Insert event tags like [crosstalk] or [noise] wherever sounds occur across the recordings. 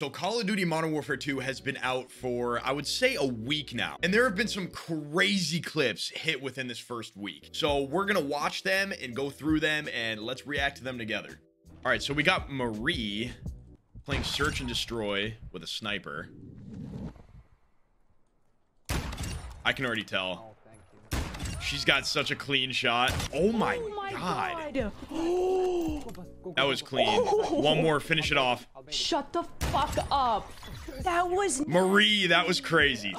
So Call of Duty Modern Warfare 2 has been out for, I would say, a week now. And there have been some crazy clips hit within this first week. So we're going to watch them and go through them and let's react to them together. All right, so we got Marie playing Search and Destroy with a sniper. I can already tell. She's got such a clean shot. Oh my, Oh my god. god. That was clean. [gasps] One more, finish it off. Shut the fuck up. That was Marie, that was crazy.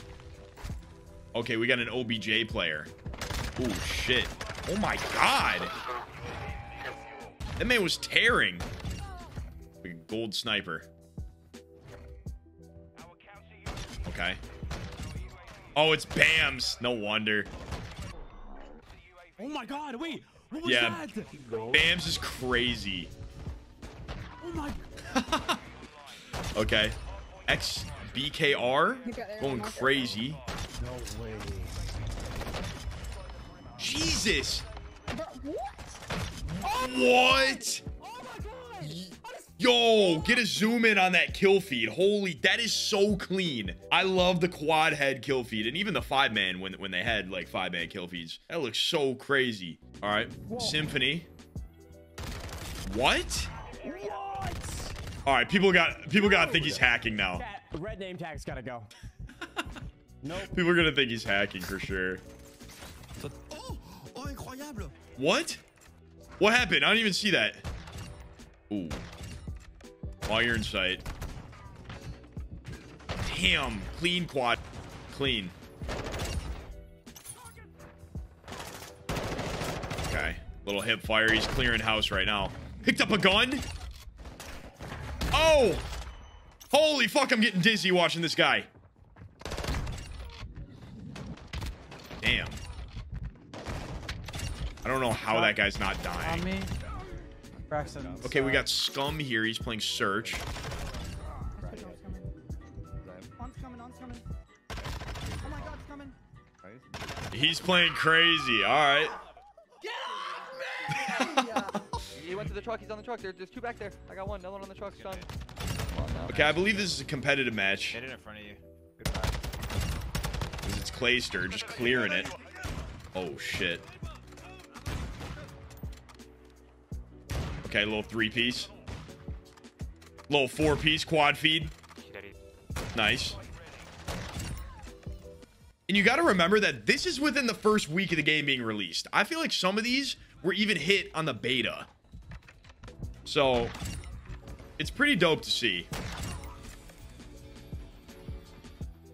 Okay, we got an OBJ player. Oh shit. Oh my god. That man was tearing. Like a gold sniper. Okay. Oh, it's Bams. No wonder. Oh my god, wait! What was Yeah. that? Bams is crazy. Oh my [laughs] Okay. XBKR going crazy. No way. Jesus. What? Oh! Yo, get a zoom in on that kill feed. Holy, that is so clean. I love the quad head kill feed and even the five man when, when they had like five man kill feeds. That looks so crazy. All right, Symphony. What? What? All right, people got people got to oh, think he's hacking now. Red name tag's gotta go. [laughs] nope. People are gonna think he's hacking for sure. Oh, oh, incroyable. What? What happened? I don't even see that. Ooh. While you're in sight. Damn. Clean quad. Clean. Okay. Little hip fire. He's clearing house right now. Picked up a gun. Holy fuck, I'm getting dizzy watching this guy. Damn. I don't know how that guy's not dying. On me. Braxton. Okay, we got Scump here. He's playing Search. On's coming, on's coming. Oh my god, it's coming. He's playing crazy. All right. He went to the truck. He's on the truck. There, there's two back there. I got one. No one on the truck. Son. Come on now. Okay, I believe this is a competitive match. Get it in front of you. Because it's Clayster just clearing it. Oh, shit. Okay, little three-piece. Little four-piece quad feed. Nice. And you got to remember that this is within the first week of the game being released. I feel like some of these were even hit on the beta. So, it's pretty dope to see.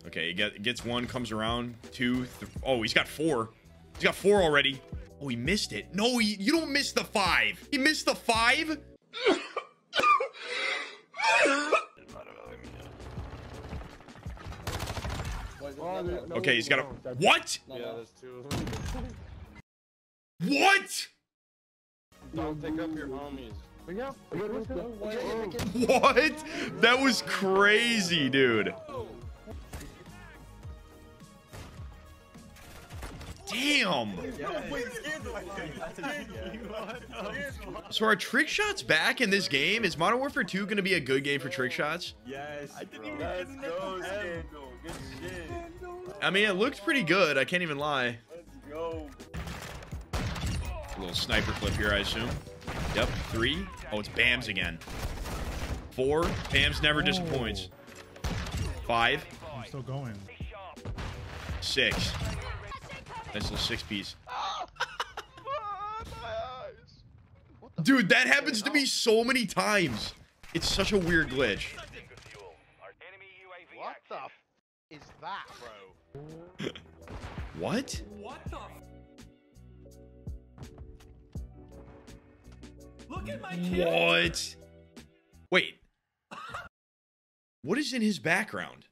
Okay, he get, gets one, comes around, two, oh, he's got four. He's got four already. Oh, he missed it. No, he, you don't miss the five. He missed the five? Okay, he's got a... What? Yeah, there's two. What? Don't take up your homies. What? That was crazy, dude. Damn. So are trick shots back in this game? Is Modern Warfare 2 going to be a good game for trick shots? Yes. I didn't even Let's go, Scandal. Good shit. I mean, it looked pretty good. I can't even lie. Let's go. A little sniper clip here, I assume. Yep, three. Oh, it's Bams again. Four. Bams never disappoints. Five. I'm still going. Six. Nice little six piece. Dude, that happens to me so many times. It's such a weird glitch. What the f is that, bro? [laughs] What? What the? Look at my kid. What? Wait. What is in his background?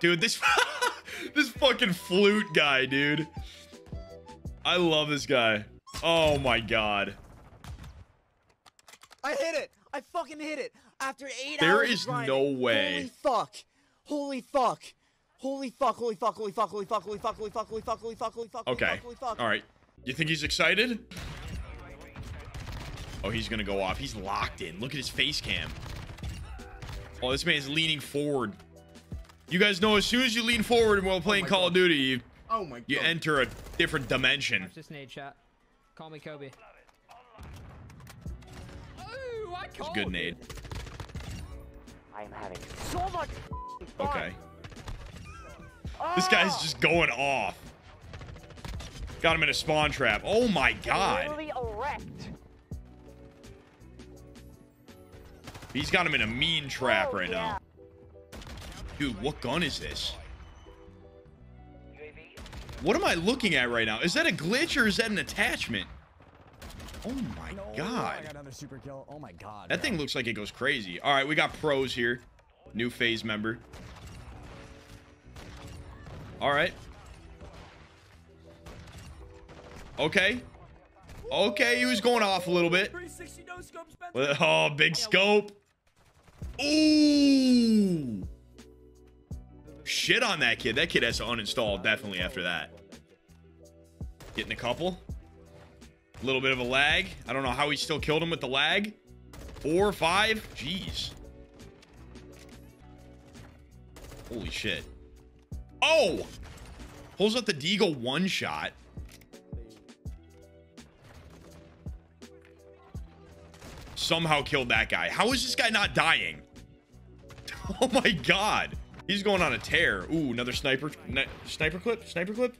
Dude, this [laughs] this fucking flute guy, dude. I love this guy. Oh my god. I hit it. I fucking hit it. After eight There hours is grinding. no way. Holy fuck. Holy fuck. Holy fuck, holy fuck, holy fuck, holy fuck, holy fuck, holy fuck, holy fuck, holy fuck, holy fuck, Okay. holy fuck. All right. You think he's excited? Oh, he's gonna go off. He's locked in. Look at his face cam. Oh, this man's leaning forward. You guys know as soon as you lean forward while playing Call of Duty, you, Oh my god. you enter a different dimension. Watch this nade shot. Call me Kobe. Ooh, I It's a good it. nade. I am having so much fun. Okay. This guy's ah. just going off. Got him in a spawn trap. Oh my god. Erect. He's got him in a mean trap Oh, right yeah. now. Dude, what gun is this? What am I looking at right now? Is that a glitch or is that an attachment? Oh my god. another super kill. Oh my god. That thing looks like it goes crazy. All right, we got pros here. New FaZe member. All right. Okay. Okay, he was going off a little bit. 360 no scope Spencer. [laughs] Oh, big scope. Ooh. Shit on that kid. That kid has to uninstall definitely after that. Getting a couple. A little bit of a lag. I don't know how he still killed him with the lag. Four, five. Jeez. Holy shit. Oh! Pulls out the Deagle one shot. Somehow killed that guy. How is this guy not dying? [laughs] Oh my god. He's going on a tear. Ooh, another sniper. sniper clip? Sniper clip?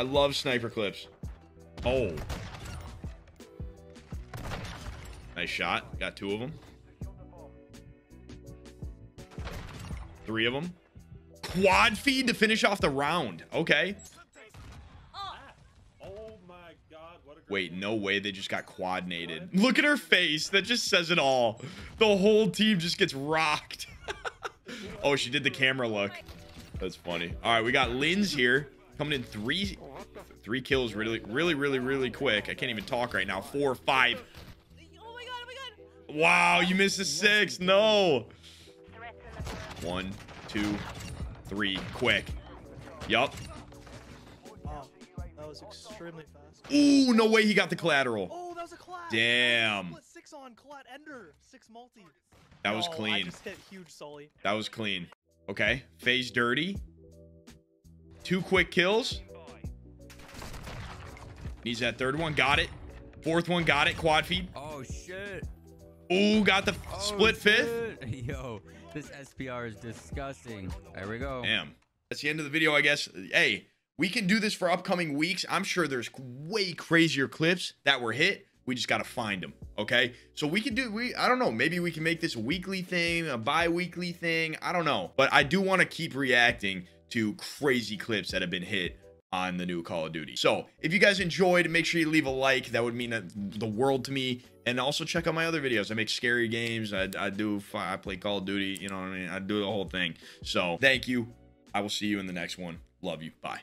I love sniper clips. Oh. Nice shot. Got two of them. Three of them. Quad feed to finish off the round. Okay. Wait, no way they just got quadnated. Look at her face. That just says it all. The whole team just gets rocked. [laughs] oh, she did the camera look. That's funny. All right, we got Linz here coming in three three kills really really really really quick. I can't even talk right now. Four, five. Oh my god, oh my god. Wow, you missed a six. No. One, two, three. Quick. Yup. Oh, that was extremely fast. Ooh, no way he got the collateral. Oh, that was a collab. Damn. Six on collat ender. Six multi. That was No, I clean. just hit huge Sully. That was clean. Okay. FaZe dirty. Two quick kills. Needs that third one. Got it. Fourth one. Got it. Quad feed. Oh shit. Ooh, got the Oh, split fifth. [laughs] Yo, this SPR is disgusting. There we go. Damn. That's the end of the video, I guess. Hey, we can do this for upcoming weeks. I'm sure there's way crazier clips that were hit. We just got to find them. Okay. So we can do, we, I don't know. Maybe we can make this a weekly thing, a bi weekly thing. I don't know. But I do want to keep reacting to crazy clips that have been hit on the new Call of Duty. So if you guys enjoyed, make sure you leave a like. That would mean the world to me. And also check out my other videos. I make scary games. I, I do, I play Call of Duty. You know what I mean? I do the whole thing. So thank you. I will see you in the next one. Love you. Bye.